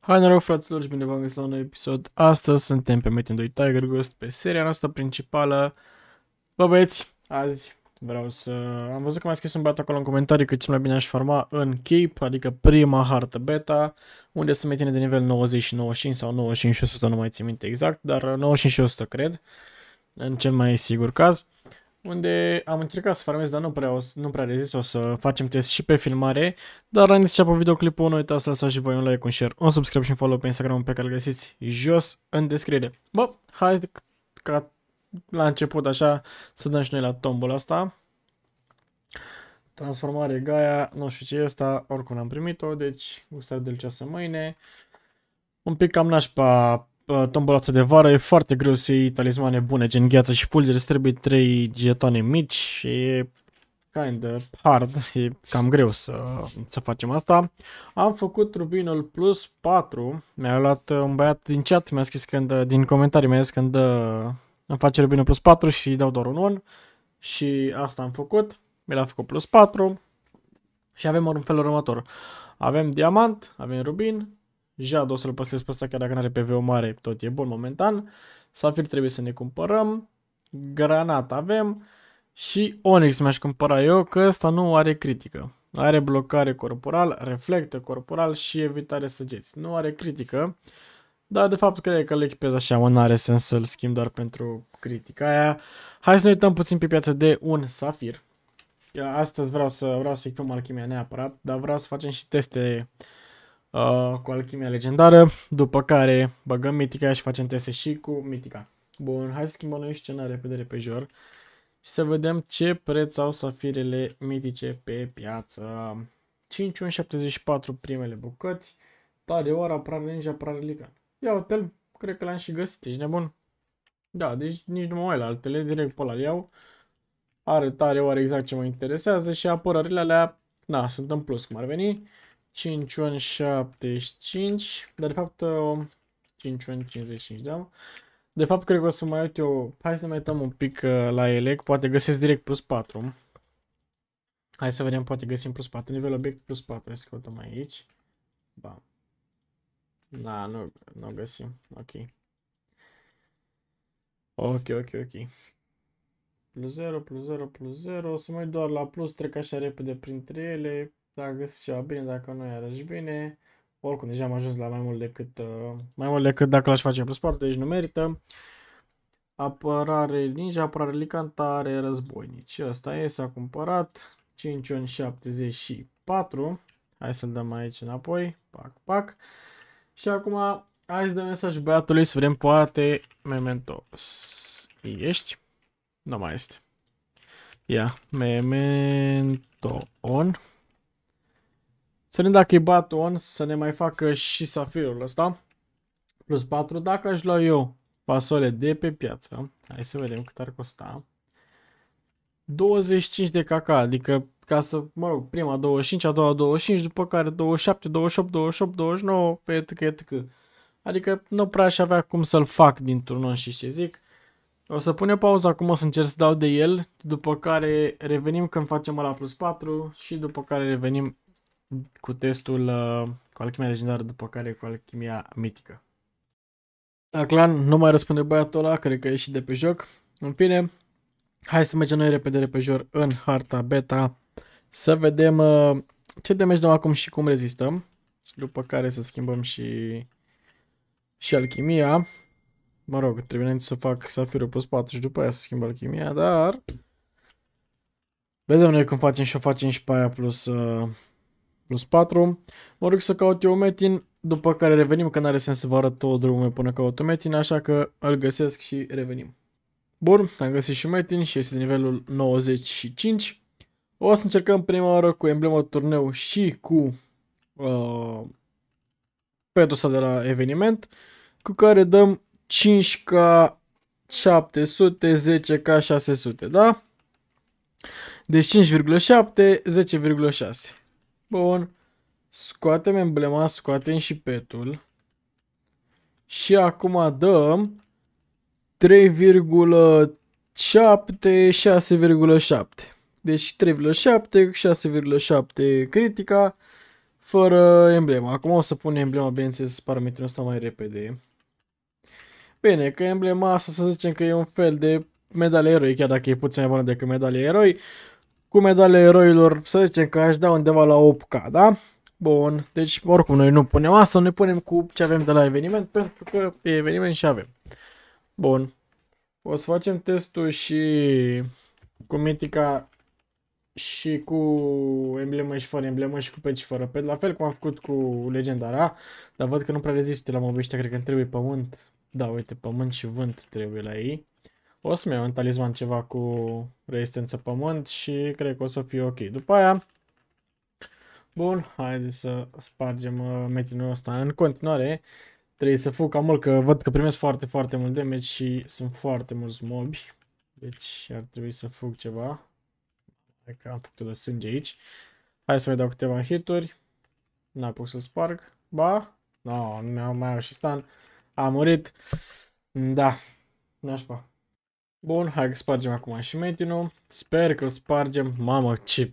Hai noroc fraților și bine v-am găsit la un nou episod. Astăzi suntem pe Metin 2 Tiger Ghost, pe seria noastră principală. Bă băieți, azi vreau să... Am văzut că mi-a scris un băiat acolo în comentarii că cel mai bine aș farma în Cape, adică prima hartă beta, unde se Metine de nivel 90 și 95 sau 95 și 100, nu mai țin minte exact, dar 95 și 100 cred, în cel mai sigur caz unde am încercat să farmez, dar nu prea, o, nu prea rezist, o să facem test și pe filmare, dar am zis pe videoclipul, nu uitați să lăsați și voi un like, un share, un subscribe și un follow pe Instagram pe care îl găsiți jos în descriere. Bă, hai ca la început așa să dăm și noi la tombul asta. Transformare Gaia, nu știu ce e asta, oricum am primit-o, deci gustare delicioasă mâine. Un pic cam nașpa tombola asta de vară e foarte greu să iei talismane bune, gen gheață și fulgere, trebuie 3 jetoane mici și e kind of hard, e cam greu să, să facem asta. Am făcut rubinul plus 4, mi-a luat un băiat din chat, mi-a scris când, din comentarii mi-a zis când îmi face rubinul plus 4 și îi dau doar un on și asta am făcut, mi l-a făcut plus 4 și avem un fel următor. Avem diamant, avem rubin, Jad o să-l păstrez pe ăsta chiar dacă nu are PV-ul mare, tot e bun momentan. Safir trebuie să ne cumpărăm. Granat avem. Și Onyx mi-aș cumpăra eu că ăsta nu are critică. Are blocare corporal, reflectă corporal și evitare săgeți. Nu are critică. Dar de fapt cred că le echipez așa, mă, n-are sens să-l schimb doar pentru critica aia. Hai să ne uităm puțin pe piață de un safir. Astăzi vreau să vreau să echipăm alchimia neapărat, dar vreau să facem și teste uh, cu alchimia legendară, după care băgăm mitica și facem teste și cu mitica. Bun, hai să schimbăm noi scenariul repede repejor și să vedem ce preț au safirele mitice pe piață. 5174 primele bucăți, tare ora, prare ninja, prare ligan. Ia uite cred că l-am și găsit, ești nebun? Da, deci nici nu mă mai la altele, direct pe ăla iau. Are tare ore exact ce mă interesează și apărările alea, na, sunt în plus cum ar veni. 5 1 75, dar de fapt 5 1 55, da? De fapt cred că o să mai uit eu, hai să mai uităm un pic uh, la ele, poate găsesc direct plus 4. Hai să vedem, poate găsim plus 4, nivel obiect plus 4, hai să căutăm aici. Ba. Da, nu, nu găsim, ok. Ok, ok, ok. Plus 0, plus 0, plus 0, o să mai doar la plus, trec așa repede printre ele. Dacă găsesc ceva bine, dacă nu, iarăși bine. Oricum, deja am ajuns la mai mult decât, uh, mai mult decât dacă l-aș face plus 4, deci nu merită. Apărare ninja, apărare licantare, războinici. Ăsta e, s-a cumpărat. 5 1 74. Hai să-l dăm aici înapoi. Pac, pac. Și acum, hai să dăm mesaj băiatului să vedem, poate, memento. Ești? Nu mai este. Ia, memento on. Să vedem dacă e bat on să ne mai facă și safirul ăsta. Plus 4. Dacă aș lua eu fasole de pe piață. Hai să vedem cât ar costa. 25 de caca, adică ca să, mă rog, prima 25, a doua 25, după care 27, 28, 28, 29, pe etc, etc. Adică nu prea aș avea cum să-l fac dintr-un on și ce zic. O să pune pauză acum, o să încerc să dau de el, după care revenim când facem la plus 4 și după care revenim cu testul uh, cu alchimia legendară, după care cu alchimia mitică. Aclan nu mai răspunde băiatul ăla, cred că e ieșit de pe joc. În fine, hai să mergem noi repede repejor în harta beta să vedem uh, ce damage dăm acum și cum rezistăm. Și după care să schimbăm și, și alchimia. Mă rog, trebuie să fac safirul plus 4 și după aia să schimb alchimia, dar... Vedem noi cum facem și o facem și pe aia plus, uh, plus 4. Mă rog să caut eu metin, după care revenim, că n-are sens să vă arăt tot drumul până caut metin, așa că îl găsesc și revenim. Bun, am găsit și metin și este de nivelul 95. O să încercăm prima oară cu emblema turneu și cu uh, pedusa de la eveniment, cu care dăm 5K 700, 10K 600, da? Deci 5,7, 10,6. Bun. Scoatem emblema, scoatem și petul. Și acum dăm 3,7, 6,7. Deci 3,7, 6,7 critica, fără emblema. Acum o să pun emblema, bineînțeles, să parametrul ăsta mai repede. Bine, că emblema asta să zicem că e un fel de medalie eroi, chiar dacă e puțin mai bună decât medalie eroi. Cu medalie eroilor, să zicem că aș da undeva la 8k, da? Bun, deci oricum noi nu punem asta, ne punem cu ce avem de la eveniment, pentru că e eveniment și avem. Bun, o să facem testul și cu mitica și cu emblemă și fără emblemă și cu pet și fără pet, la fel cum am făcut cu legendara, dar văd că nu prea rezistă la mobiștea, cred că îmi trebuie pământ. Da, uite, pământ și vânt trebuie la ei. O să-mi iau un talisman ceva cu rezistență pământ și cred că o să fie ok. După aia, bun, haideți să spargem uh, metinul ăsta în continuare. Trebuie să fug cam mult, că văd că primesc foarte, foarte mult damage și sunt foarte mulți mobi. Deci ar trebui să fug ceva. Hai că am făcut de sânge aici. Hai să mai dau câteva hituri. N-am pus să sparg. Ba? No, nu mai au și stan. A murit. Da. Nașpa. Bun, hai că spargem acum și metinul. Sper că îl spargem. Mamă, ce...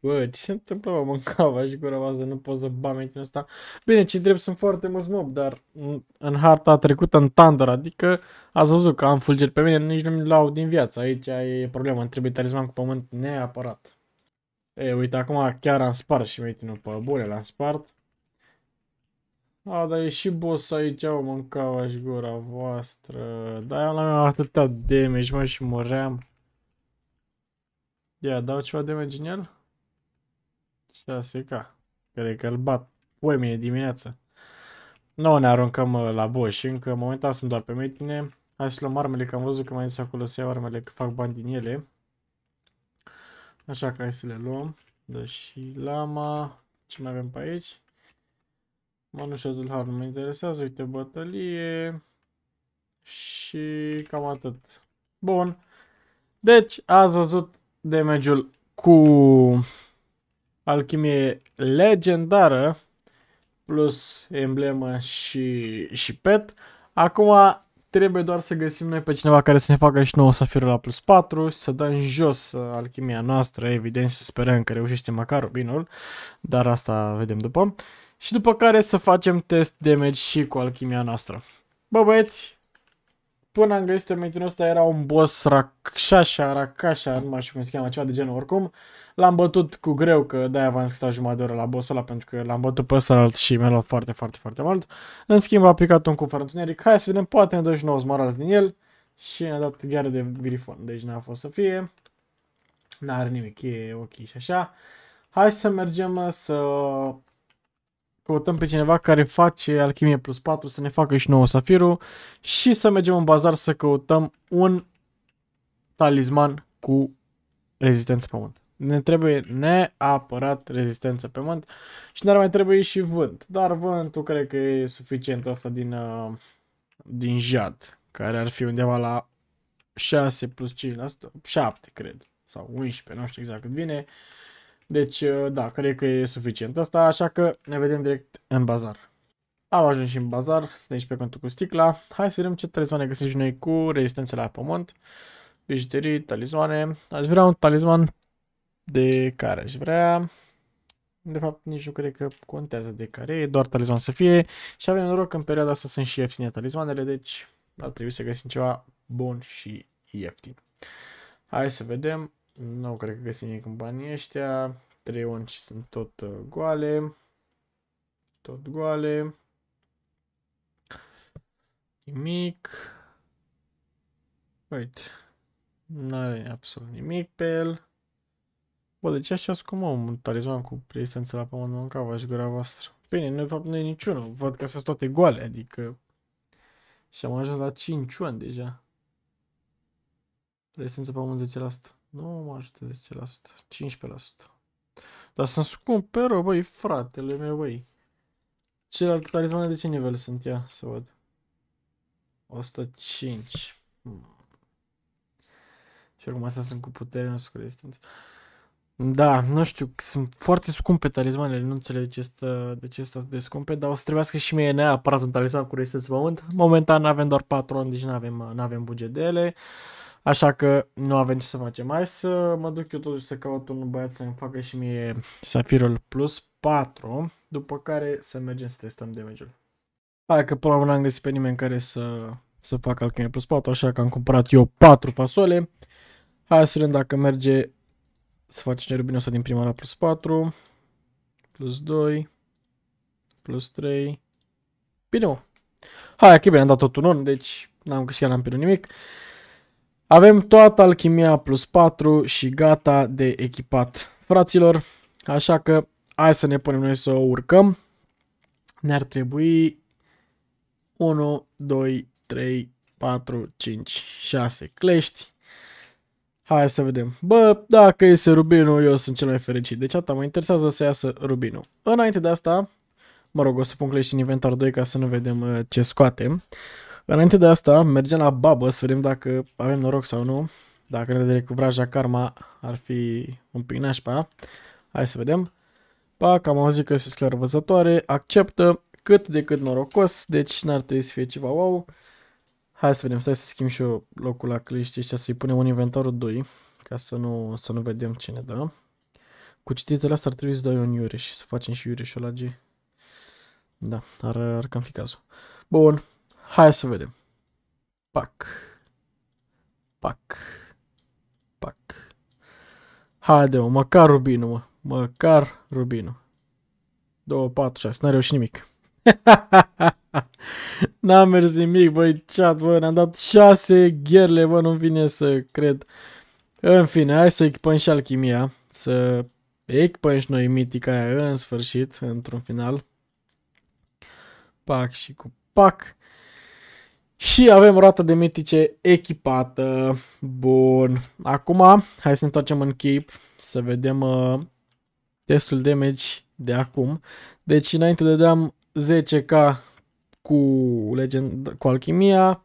Bă, ce se întâmplă, mă, mâncava și gura vază, nu pot să ba metinul ăsta. Bine, ce drept sunt foarte mulți mob, dar în harta trecută în Thunder, adică ați văzut că am fulgeri pe mine, nici nu-mi lau din viață. Aici e problema, îmi trebuie talisman cu pământ neapărat. E, uite, acum chiar am spart și metinul pe bune, l-am spart. A, dar e și boss aici, o mâncava și gura voastră. Da, eu l-am atâtea damage, mă, și muream. Ia, dau ceva damage în el? 6k. Cred că îl bat. Pui mine dimineața. Nu ne aruncăm la boss și încă momentan sunt doar pe metine. Hai să luăm armele, că am văzut că mai zis acolo să iau armele, că fac bani din ele. Așa că hai să le luăm. Dă și lama. Ce mai avem pe aici? Manușatul har nu mă interesează, uite bătălie și cam atât. Bun. Deci, ați văzut damage-ul cu alchimie legendară plus emblemă și, și pet. Acum trebuie doar să găsim noi pe cineva care să ne facă și nouă safirul la plus 4 să dăm jos alchimia noastră, evident să sperăm că reușește măcar rubinul, dar asta vedem după și după care să facem test damage și cu alchimia noastră. Bă băieți, până am găsit metinul ăsta era un boss Rakshasha, Rakasha, nu mai știu cum se cheamă, ceva de genul oricum. L-am bătut cu greu, că de-aia v-am stat jumătate de oră la bossul ăla, pentru că l-am bătut pe ăsta și mi-a luat foarte, foarte, foarte mult. În schimb a aplicat un cufăr întuneric. Hai să vedem, poate ne dă și 9 smaralzi din el. Și ne-a dat gheară de grifon, deci n-a fost să fie. N-are nimic, e ok și așa. Hai să mergem să căutăm pe cineva care face alchimie plus 4 să ne facă și nouă safirul și să mergem în bazar să căutăm un talisman cu rezistență pământ. Ne trebuie neapărat rezistență pământ și ne-ar mai trebui și vânt. Dar vântul cred că e suficient asta din, uh, din jad, care ar fi undeva la 6 plus 5%, 7 cred, sau 11, nu știu exact cât vine. Deci, uh, da, cred că e suficient asta, așa că ne vedem direct în bazar. Am ajuns și în bazar, suntem aici pe contul cu sticla. Hai să vedem ce talismane găsim și noi cu rezistență la pământ. Bijuterii, talismane. Aș vrea un talisman de care aș vrea. De fapt, nici nu cred că contează de care e, doar talisman să fie. Și avem noroc că în perioada asta sunt și ieftine talismanele, deci ar trebui să găsim ceva bun și ieftin. Hai să vedem. Nu cred că găsim nimic în banii ăștia. Trei unci sunt tot uh, goale. Tot goale. Nimic. Uite. Nu are absolut nimic pe el. Bă, de ce așa cum un talisman cu rezistență la pământ mâncava și gura voastră? Bine, nu, de fapt nu e niciunul. Văd că sunt toate goale, adică... Și am ajuns la 5 ani deja. Rezistență pământ 10%. Nu mă ajută 10%, 15%. Dar sunt scumpe rău, băi, fratele meu, băi. Celelalte talismane de ce nivel sunt? Ia, să văd. 105. Hmm. Și acum astea sunt cu putere, nu sunt cu rezistență. Da, nu știu, sunt foarte scumpe talismanele, nu înțeleg de ce, stă, de ce stă de scumpe, dar o să trebuiască și mie neapărat un talisman cu rezistență pământ. Momentan avem doar 4 ani, deci nu avem, avem buget de ele. Așa că nu avem ce să facem. Hai să mă duc eu totuși să caut un băiat să-mi facă și mie Safirul Plus 4, după care să mergem să testăm damage-ul. Hai că până la urmă n-am găsit pe nimeni care să, să facă alchimie plus 4, așa că am cumpărat eu 4 fasole. Hai să vedem dacă merge să facem rubinul ăsta din prima la plus 4, plus 2, plus 3. Bine, mă. Hai, că bine, am dat tot un on, deci n-am câștigat, n-am pierdut nimic. Avem toată alchimia plus 4 și gata de echipat, fraților. Așa că hai să ne punem noi să o urcăm. Ne-ar trebui 1, 2, 3, 4, 5, 6 clești. Hai să vedem. Bă, dacă iese rubinul, eu sunt cel mai fericit. Deci atâta mă interesează să iasă rubinul. Înainte de asta, mă rog, o să pun clești în inventar 2 ca să nu vedem uh, ce scoatem. Înainte de asta, mergem la babă să vedem dacă avem noroc sau nu. Dacă ne vedem cu vraja karma, ar fi un pic nașpa. Hai să vedem. Pac, am auzit că este clar văzătoare, acceptă, cât de cât norocos, deci n-ar trebui să fie ceva wow. Hai să vedem, stai să schimb și eu locul la cliștii ăștia, să-i punem în inventarul 2, ca să nu, să nu vedem ce ne dă. Cu cititele astea ar trebui să dau eu un Iureș, să facem și Iureșul la G. Da, ar, ar cam fi cazul. Bun, hai să vedem. Pac. Pac. Pac. Haide, mă, măcar rubinul, mă. Măcar rubinul. 2, 4, 6, n-a reușit nimic. N-a mers nimic, băi, chat, bă, ne-am dat 6 gherle, bă, nu vine să cred. În fine, hai să echipăm și alchimia, să echipăm și noi mitica aia în sfârșit, într-un final. Pac și cu pac. Și avem roata de mitice echipată. Bun. Acum, hai să ne întoarcem în keep, să vedem uh, testul damage de acum. Deci înainte dădeam 10k cu, legend, cu alchimia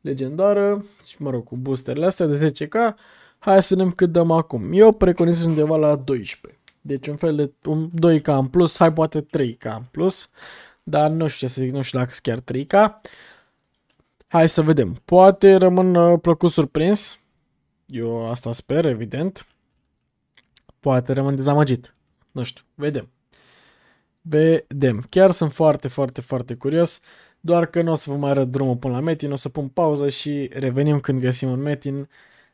legendară și mă rog cu boosterele astea de 10k. Hai să vedem cât dăm acum. Eu preconizez undeva la 12. Deci un fel de un 2k în plus, hai poate 3k în plus. Dar nu știu ce să zic, nu știu dacă chiar 3k. Hai să vedem. Poate rămân uh, plăcut surprins. Eu asta sper, evident. Poate rămân dezamăgit. Nu știu, vedem. Vedem. Chiar sunt foarte, foarte, foarte curios. Doar că nu o să vă mai arăt drumul până la Metin, o să pun pauză și revenim când găsim un Metin.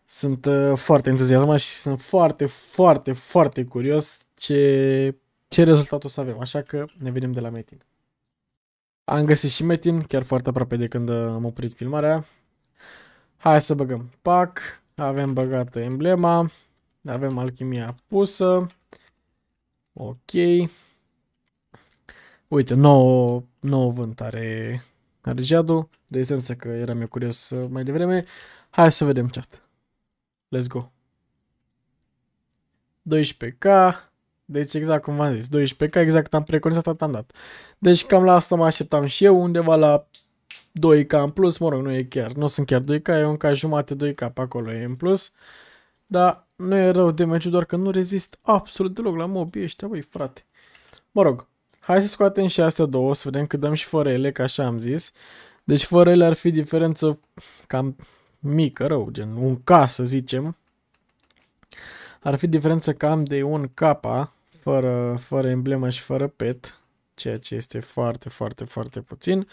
Sunt uh, foarte entuziasmat și sunt foarte, foarte, foarte curios ce, ce rezultat o să avem. Așa că ne vedem de la Metin. Am găsit și Metin, chiar foarte aproape de când am oprit filmarea. Hai să băgăm pack, avem băgată emblema, avem alchimia pusă. Ok. Uite, nou, nou vânt are, are Jadu. De esență că eram eu curios mai devreme. Hai să vedem chat. Let's go. 12k. Deci exact cum v-am zis, 12k, exact am preconizat, asta am dat. Deci cam la asta mă așteptam și eu, undeva la 2k în plus, mă rog, nu e chiar, nu sunt chiar 2k, e un ca jumate 2k pe acolo e în plus. Dar nu e rău de meciul, doar că nu rezist absolut deloc la mobii ăștia, băi, frate. Mă rog, hai să scoatem și astea două, să vedem cât dăm și fără ele, ca așa am zis. Deci fără ele ar fi diferență cam mică, rău, gen un K să zicem. Ar fi diferență cam de un K fără, fără emblemă și fără pet, ceea ce este foarte, foarte, foarte puțin.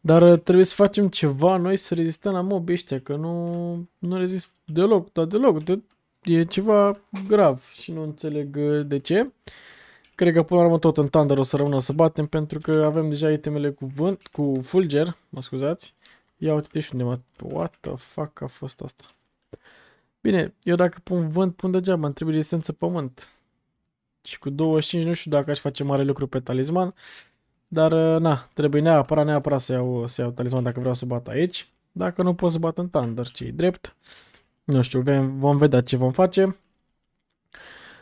Dar uh, trebuie să facem ceva noi să rezistăm la mobi ăștia, că nu, nu rezist deloc, dar deloc. De, e ceva grav și nu înțeleg uh, de ce. Cred că până la urmă tot în Thunder o să rămână să batem pentru că avem deja itemele cu vânt, cu fulger, mă scuzați. Ia uite și unde mă... What the fuck a fost asta? Bine, eu dacă pun vânt, pun degeaba, îmi trebuie rezistență pământ. Și cu 25 nu știu dacă aș face mare lucru pe talisman. Dar, uh, na, trebuie neapărat, neapărat să iau, să iau talisman dacă vreau să bat aici. Dacă nu pot să bat în Thunder, ce drept. Nu știu, vom vedea ce vom face.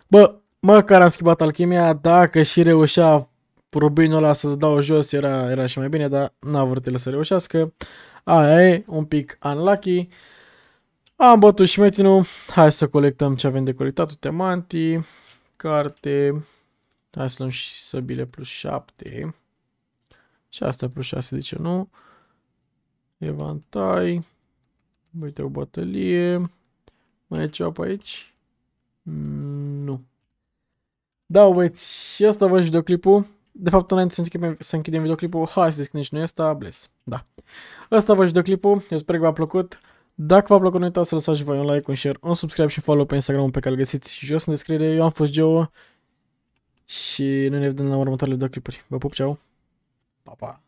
Bă, măcar am schimbat alchimia, dacă și reușea rubinul ăla să dau jos, era, era și mai bine, dar n-a vrut el să reușească. Aia e, un pic unlucky. Am bătut și șmetinul. Hai să colectăm ce avem de colectat. Temanti, carte. Hai să luăm și săbile plus 7. Și asta plus 6, de ce nu? Evantai. Uite o bătălie. Mai e ceva pe aici? Mm, nu. Da, băieți, și asta vă videoclipul. De fapt, înainte să închidem, să închidem videoclipul, hai să deschidem și noi asta, bless. Da. Asta vă videoclipul, eu sper că v-a plăcut. Dacă v-a plăcut, nu uitați să lăsați și voi un like, un share, un subscribe și follow pe Instagram pe care îl găsiți și jos în descriere. Eu am fost Joe și noi ne vedem la următoarele videoclipuri. Vă pup, ceau! Pa, pa!